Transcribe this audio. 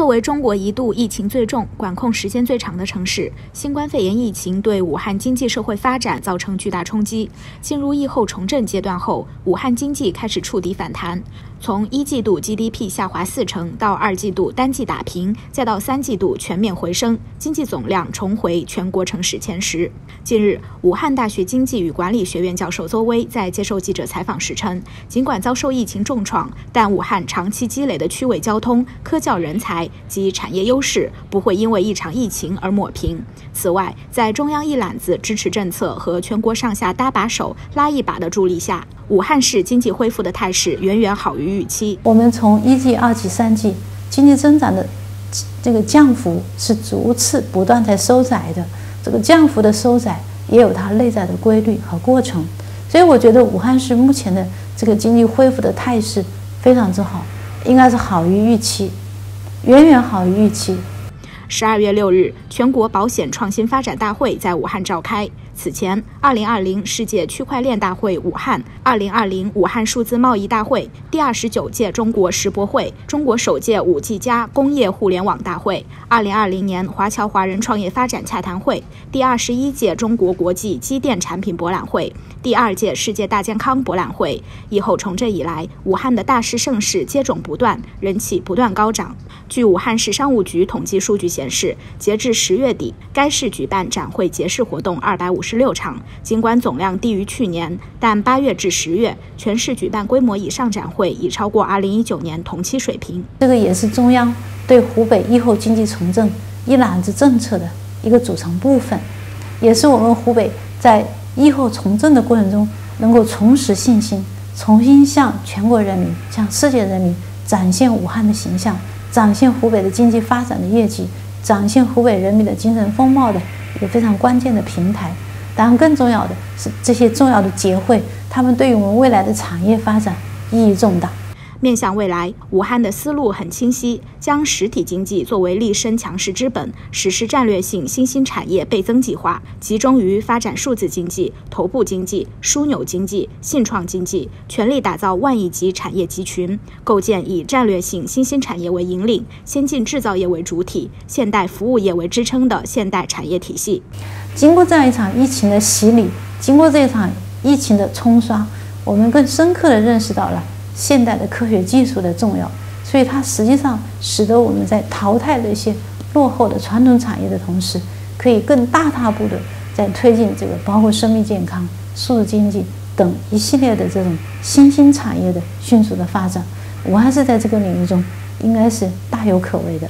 作为中国一度疫情最重、管控时间最长的城市，新冠肺炎疫情对武汉经济社会发展造成巨大冲击。进入疫后重振阶段后，武汉经济开始触底反弹。从一季度 GDP 下滑四成，到二季度单季打平，再到三季度全面回升，经济总量重回全国城市前十。近日，武汉大学经济与管理学院教授邹威在接受记者采访时称，尽管遭受疫情重创，但武汉长期积累的区位交通、科教人才及产业优势不会因为一场疫情而抹平。此外，在中央一揽子支持政策和全国上下搭把手拉一把的助力下，武汉市经济恢复的态势远远好于预期。我们从一季、二季、三季经济增长的这个降幅是逐次不断在收窄的，这个降幅的收窄也有它内在的规律和过程。所以，我觉得武汉市目前的这个经济恢复的态势非常之好，应该是好于预期，远远好于预期。十二月六日，全国保险创新发展大会在武汉召开。此前，二零二零世界区块链大会武汉、二零二零武汉数字贸易大会、第二十九届中国世博会、中国首届五 G 加工业互联网大会、二零二零年华侨华人创业发展洽谈会、第二十一届中国国际机电产品博览会、第二届世界大健康博览会，疫后重振以来，武汉的大事盛事接踵不断，人气不断高涨。据武汉市商务局统计数据显显示，截至十月底，该市举办展会节式活动二百五十六场。尽管总量低于去年，但八月至十月，全市举办规模以上展会已超过二零一九年同期水平。这个也是中央对湖北疫后经济重振一揽子政策的一个组成部分，也是我们湖北在疫后重振的过程中能够重拾信心，重新向全国人民、向世界人民展现武汉的形象。展现湖北的经济发展的业绩，展现湖北人民的精神风貌的一个非常关键的平台。当然，更重要的是这些重要的节会，他们对于我们未来的产业发展意义重大。面向未来，武汉的思路很清晰，将实体经济作为立身强势之本，实施战略性新兴产业倍增计划，集中于发展数字经济、头部经济、枢纽经济、信创经济，全力打造万亿级产业集群，构建以战略性新兴产业为引领、先进制造业为主体、现代服务业为支撑的现代产业体系。经过这样一场疫情的洗礼，经过这场疫情的冲刷，我们更深刻地认识到了。现代的科学技术的重要，所以它实际上使得我们在淘汰那些落后的传统产业的同时，可以更大踏步的在推进这个包括生命健康、数字经济等一系列的这种新兴产业的迅速的发展。武汉市在这个领域中应该是大有可为的。